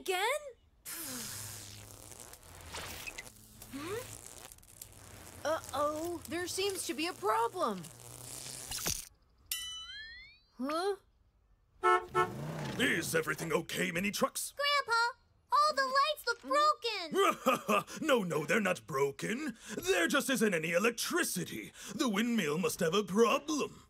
again? Hmm? Uh-oh, there seems to be a problem. Huh? Is everything okay, mini trucks? Grandpa, all the lights look broken. no, no, they're not broken. There just isn't any electricity. The windmill must have a problem.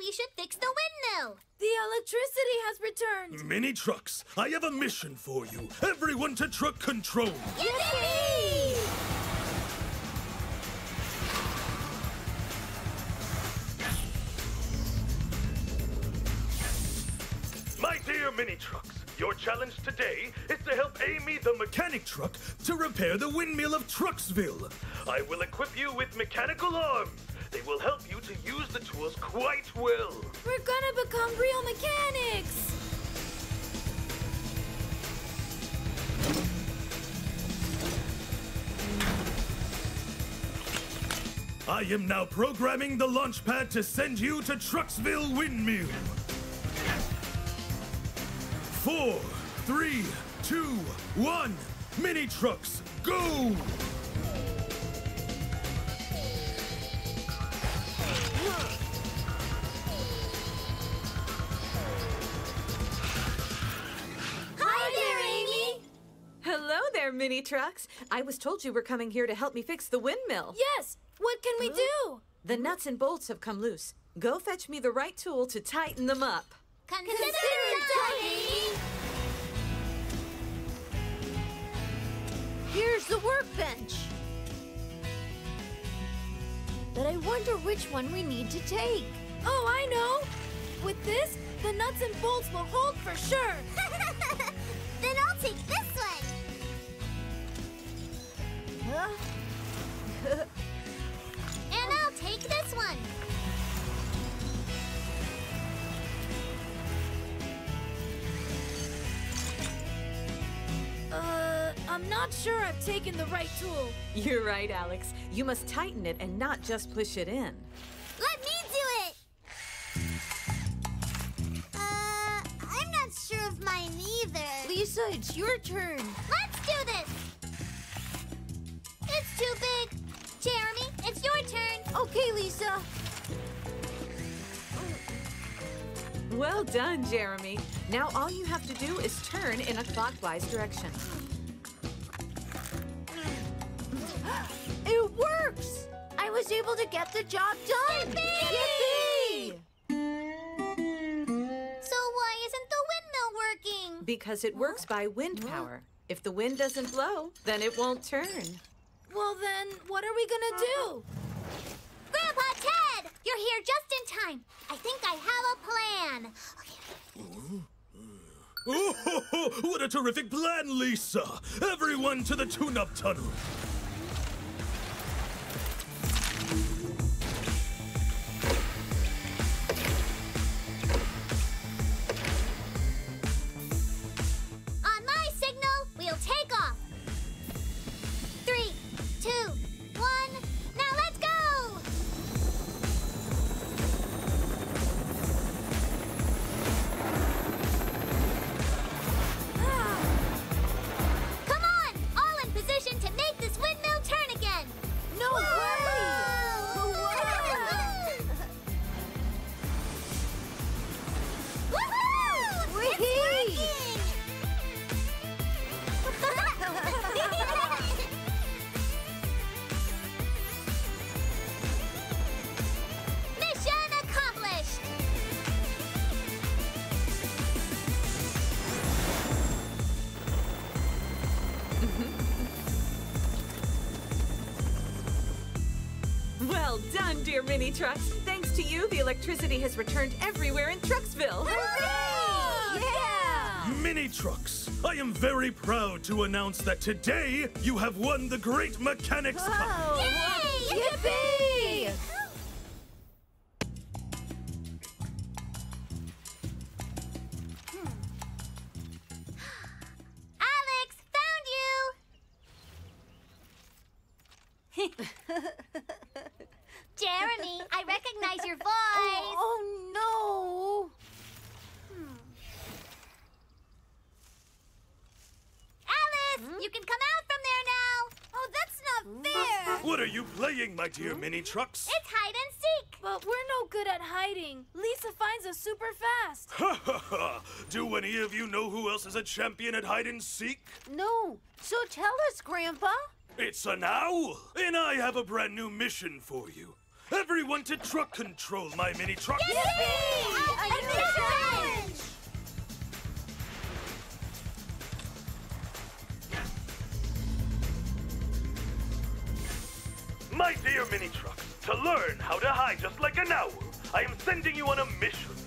I know. We should fix the windmill. The electricity has returned. Mini trucks, I have a mission for you. Everyone to truck control. Yippee! My dear mini trucks, your challenge today is to help Amy the mechanic truck to repair the windmill of Trucksville. I will equip you with mechanical arms. They will help you to use the tools quite well. We're gonna become real mechanics. I am now programming the launch pad to send you to Trucksville Windmill. Four, three, two, one. Mini trucks, go! Mini trucks. I was told you were coming here to help me fix the windmill. Yes, what can we do? The nuts and bolts have come loose. Go fetch me the right tool to tighten them up. Consider, it. Here's the workbench. But I wonder which one we need to take. Oh, I know. With this, the nuts and bolts will hold for sure. Taken the right tool. You're right, Alex. You must tighten it and not just push it in. Let me do it. Uh, I'm not sure of mine either. Lisa, it's your turn. Let's do this. It's too big. Jeremy, it's your turn. Okay, Lisa. Well done, Jeremy. Now all you have to do is turn in a clockwise direction. It works! I was able to get the job done! Yippee! So why isn't the windmill working? Because it works by wind power. If the wind doesn't blow, then it won't turn. Well, then, what are we gonna do? Grandpa Ted, you're here just in time. I think I have a plan. Oh, what a terrific plan, Lisa! Everyone to the tune-up tunnel. Done, dear mini trucks. Thanks to you, the electricity has returned everywhere in Trucksville. Yeah! Mini trucks, I am very proud to announce that today you have won the Great Mechanics Cup. Oh, Yay! Yippee! Jeremy, I recognize your oh, voice. Oh, oh no. Hmm. Alice, hmm? you can come out from there now. Oh, that's not hmm? fair. What are you playing, my dear hmm? mini trucks? It's hide and seek. But we're no good at hiding. Lisa finds us super fast. Ha ha ha. Do any of you know who else is a champion at hide and seek? No. So tell us, Grandpa. It's an owl, and I have a brand new mission for you. Everyone to truck control my mini truck. A new challenge. My dear mini trucks, to learn how to hide just like an owl, I am sending you on a mission.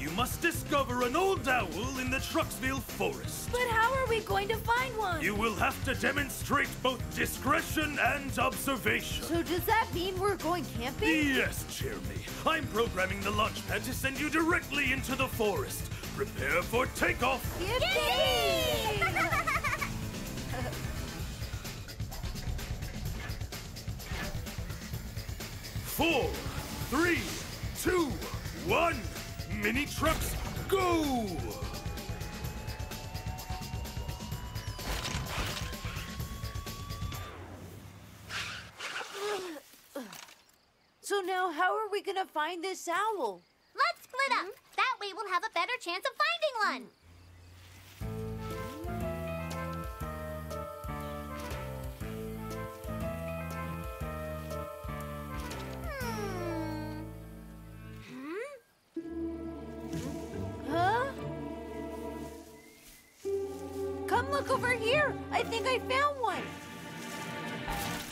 You must discover an old owl in the Trucksville forest. But how are we going to find one? You will have to demonstrate both discretion and observation. So does that mean we're going camping? Yes, Jeremy. I'm programming the launch pad to send you directly into the forest. Prepare for takeoff. Yippee! Four, three, two, one. Mini trucks, go! so now how are we gonna find this owl? Let's split up. Hmm? That way we'll have a better chance of finding one. Come look over here. I think I found one.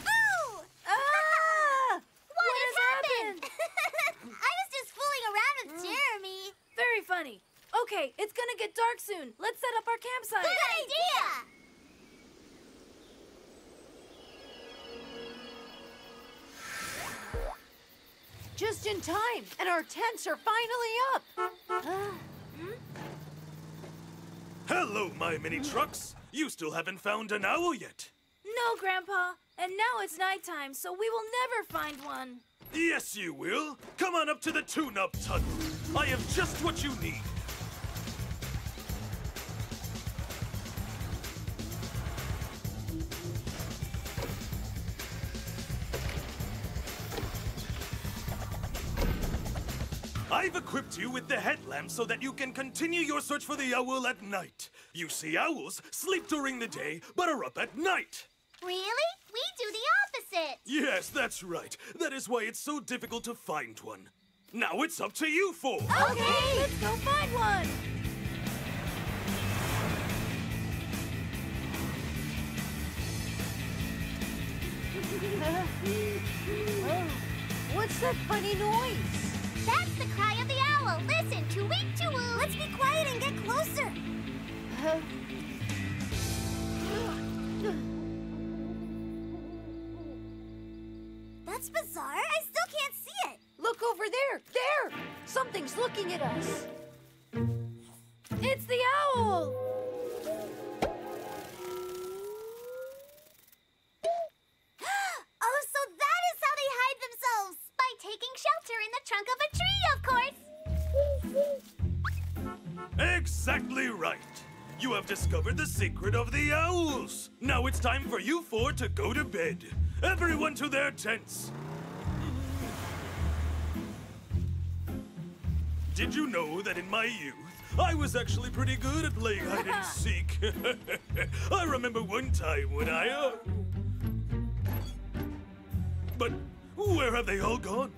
Oh! Ah! What, has happened? I was just fooling around with Jeremy. Very funny. Okay, it's gonna get dark soon. Let's set up our campsite. Good idea. Just in time, and our tents are finally up. Ah, Hello, my mini trucks. You still haven't found an owl yet. No, Grandpa. And now it's nighttime, so we will never find one. Yes, you will. Come on up to the tune-up tunnel. I have just what you need. Equipped you with the headlamp so that you can continue your search for the owl at night. You see, owls sleep during the day but are up at night. Really? We do the opposite. Yes, that's right. That is why it's so difficult to find one. Now it's up to you four. Okay, let's go find one. oh, what's that funny noise? That's the cry of the owl. Listen, to woo. Let's be quiet and get closer. Uh, That's bizarre. I still can't see it. look over there. There! Something's looking at us. Trunk of a tree, of course. Exactly right. You have discovered the secret of the owls. Now it's time for you four to go to bed. Everyone to their tents. Did you know that in my youth, I was actually pretty good at playing hide and seek? I remember one time when I. Uh... But where have they all gone?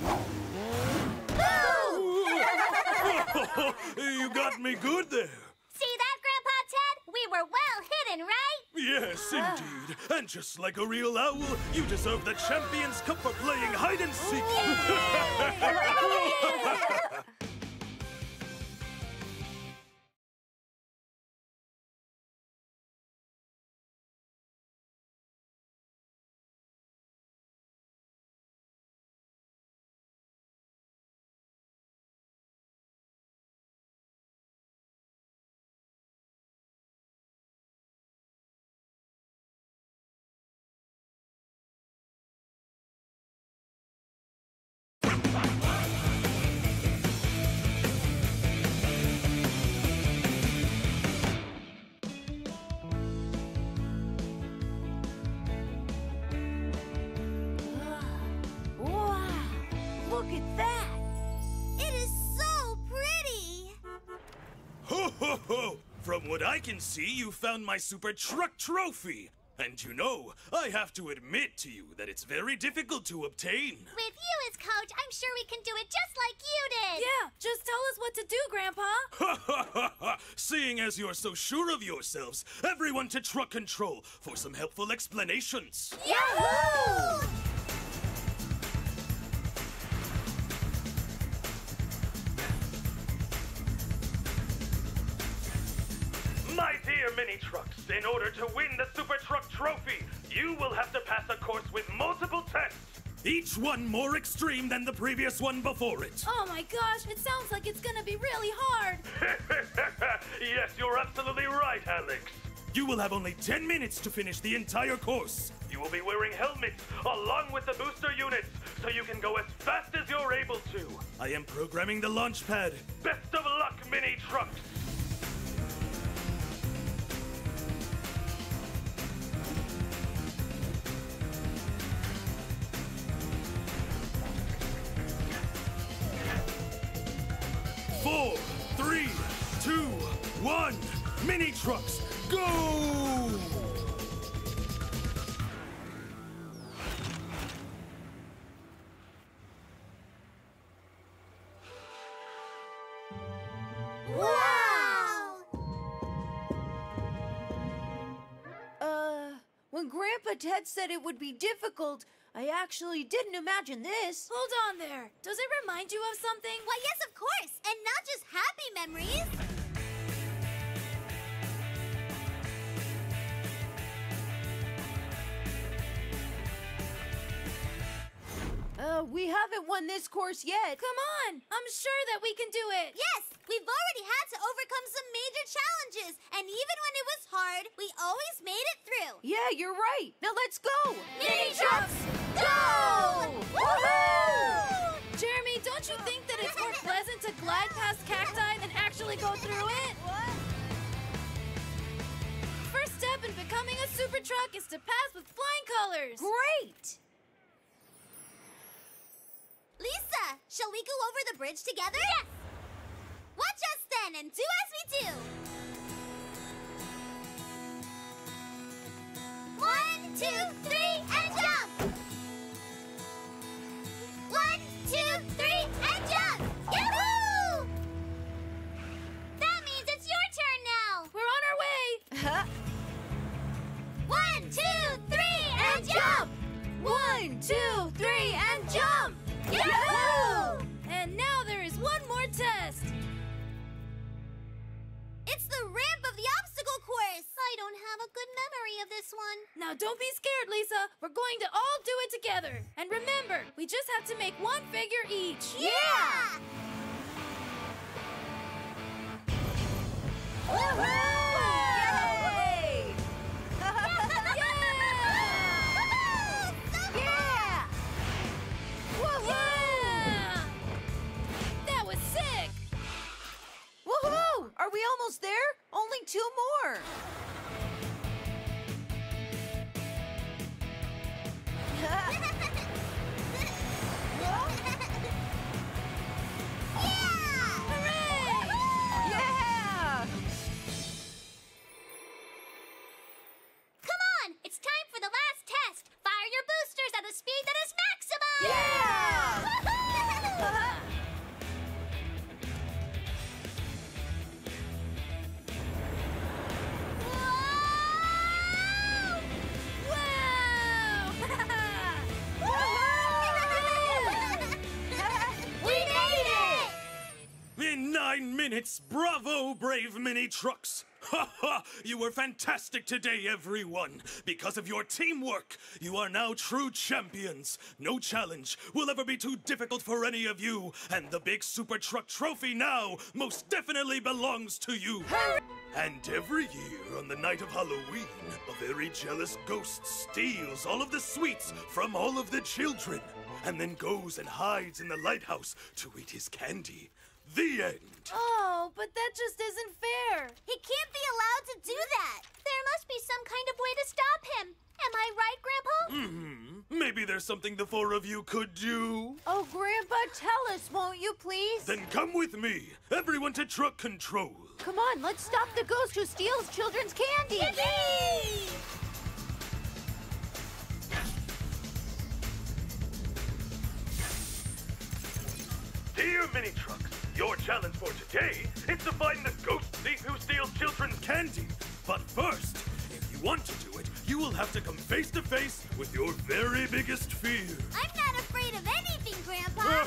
you got me good there. See that, Grandpa Ted? We were well hidden, right? Yes, ah. indeed. And just like a real owl, you deserve the Champions Cup for playing hide and seek. I can see, you found my Super Truck Trophy. And you know, I have to admit to you that it's very difficult to obtain. With you as coach, I'm sure we can do it just like you did. Yeah, just tell us what to do, Grandpa. Ha ha ha ha! Seeing as you're so sure of yourselves, everyone to truck control for some helpful explanations. Yahoo! Mini trucks, in order to win the Super Truck Trophy, you will have to pass a course with multiple tests. Each one more extreme than the previous one before it. Oh my gosh, it sounds like it's gonna be really hard. yes, you're absolutely right, Alex. You will have only 10 minutes to finish the entire course. You will be wearing helmets along with the booster units, so you can go as fast as you're able to. I am programming the launch pad. Best of luck, mini trucks. Mini trucks, go! Wow! Uh, when Grandpa Ted said it would be difficult, I actually didn't imagine this. Hold on there. Does it remind you of something? Why, yes, of course, and not just happy memories. Uh, we haven't won this course yet. Come on, I'm sure that we can do it. Yes, we've already had to overcome some major challenges, and even when it was hard, we always made it through. Yeah, you're right. Now let's go. Mini trucks, go! Woohoo! Jeremy, don't you think that it's more pleasant to glide past cacti than actually go through it? What? First step in becoming a super truck is to pass with flying colors. Great. Lisa, shall we go over the bridge together? Yes! Watch us then and do as we do! One, two, three, and jump! One, two, three, and jump! Yahoo! That means it's your turn now! We're on our way. Huh? One, two, three, and jump! One, two, three, memory of this one. Now don't be scared, Lisa. We're going to all do it together. And remember, we just have to make one figure each. Yeah! Yay! yeah! Yeah! That was sick. Woohoo! Are we almost there? Only two more. Ha ha! Minutes, bravo, brave mini trucks! Ha ha! You were fantastic today, everyone! Because of your teamwork, you are now true champions! No challenge will ever be too difficult for any of you, and the big Super Truck Trophy now most definitely belongs to you! And every year on the night of Halloween, a very jealous ghost steals all of the sweets from all of the children, and then goes and hides in the lighthouse to eat his candy. The end! But that just isn't fair. He can't be allowed to do that. There must be some kind of way to stop him. Am I right, Grandpa? Hmm, maybe there's something the four of you could do? Oh, Grandpa, tell us, won't you, please? Then come with me. Everyone to truck control. Come on, let's stop the ghost who steals children's candy. Dear Mini Trucks, your challenge for today is to find the ghost thief who steals children's candy. But first, if you want to do it, you will have to come face to face with your very biggest fear. I'm not afraid of anything, Grandpa.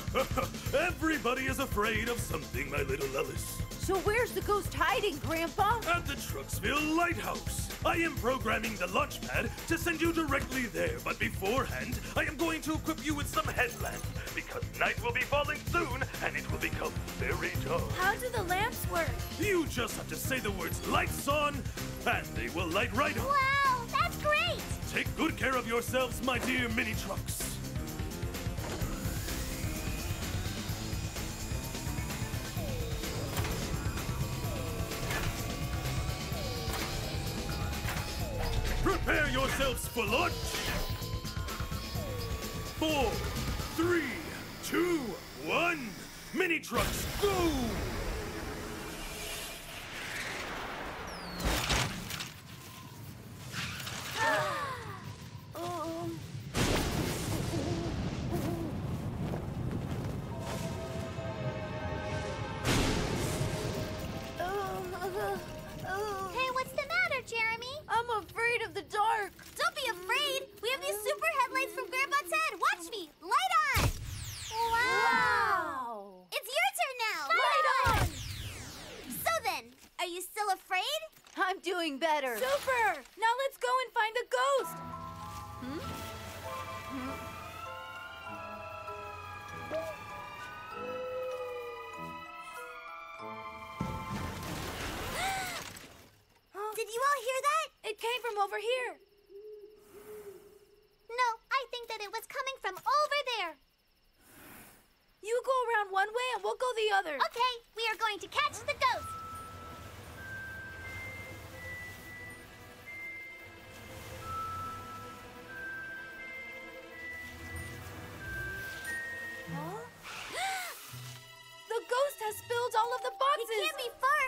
Everybody is afraid of something, my little Ellis. So where's the ghost hiding, Grandpa? At the Trucksville Lighthouse. I am programming the launch pad to send you directly there, but beforehand, I am going to equip you with some headlamps, because night will be falling soon, and it will become very dark. How do the lamps work? You just have to say the words lights on, and they will light right up. Wow, that's great. Take good care of yourselves, my dear mini trucks. Prepare yourselves for launch. Four, three, two, one. Mini trucks, go! Over here. No, I think that it was coming from over there. You go around one way and we'll go the other. Okay, we are going to catch the ghost. The ghost has spilled all of the boxes. It can't be far.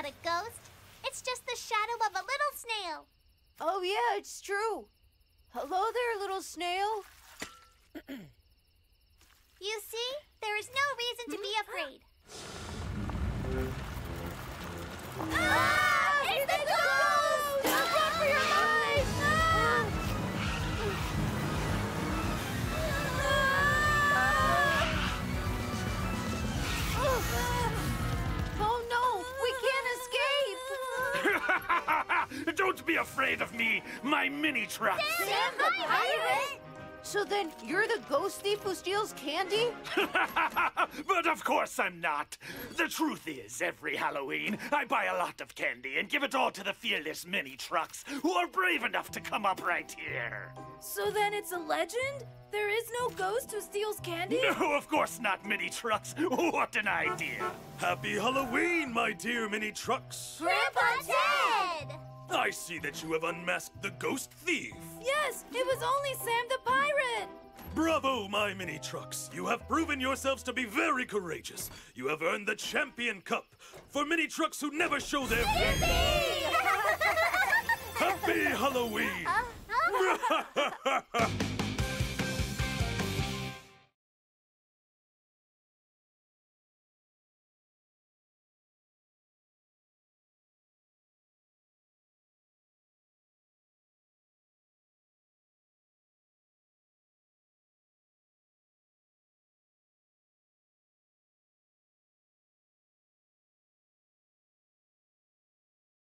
Not a ghost. It's just the shadow of a little snail. Oh, yeah, it's true. Hello there, little snail. You see, there is no reason to be afraid. Ah! Don't be afraid of me, my mini trucks. Sam the pirate? So then, you're the ghost thief who steals candy? but of course I'm not. The truth is, every Halloween, I buy a lot of candy and give it all to the fearless mini trucks who are brave enough to come up right here. So then it's a legend? There is no ghost who steals candy? No, of course not, mini trucks. What an idea. Happy Halloween, my dear mini trucks. Grandpa Ted! I see that you have unmasked the ghost thief. Yes, it was only Sam the pirate! Bravo, my mini trucks. You have proven yourselves to be very courageous. You have earned the Champion Cup for mini trucks who never show their face. Happy Halloween! Uh, huh?